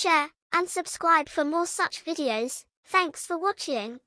share, and subscribe for more such videos. Thanks for watching.